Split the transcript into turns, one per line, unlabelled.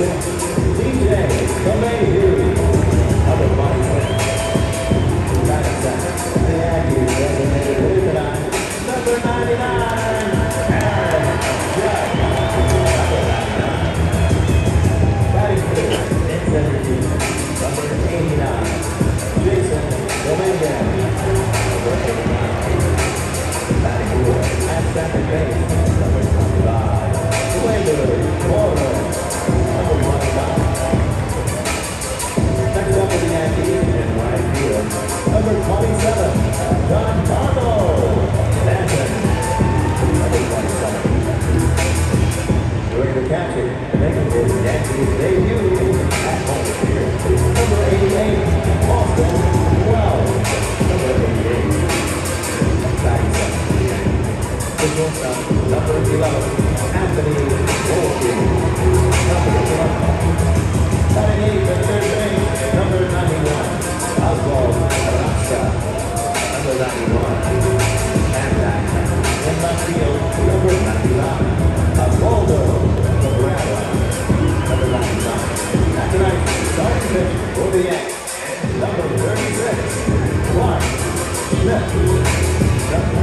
number 26, DJ LeMahieu. number 27, Don Madison. Doing the capture, making his Yankees debut at home here. Number 88, Austin Wells. Number 88, Madison. Number 11, Anthony Goldstein. Number 11, Jason Odiak, number 36, Clarke Schmidt.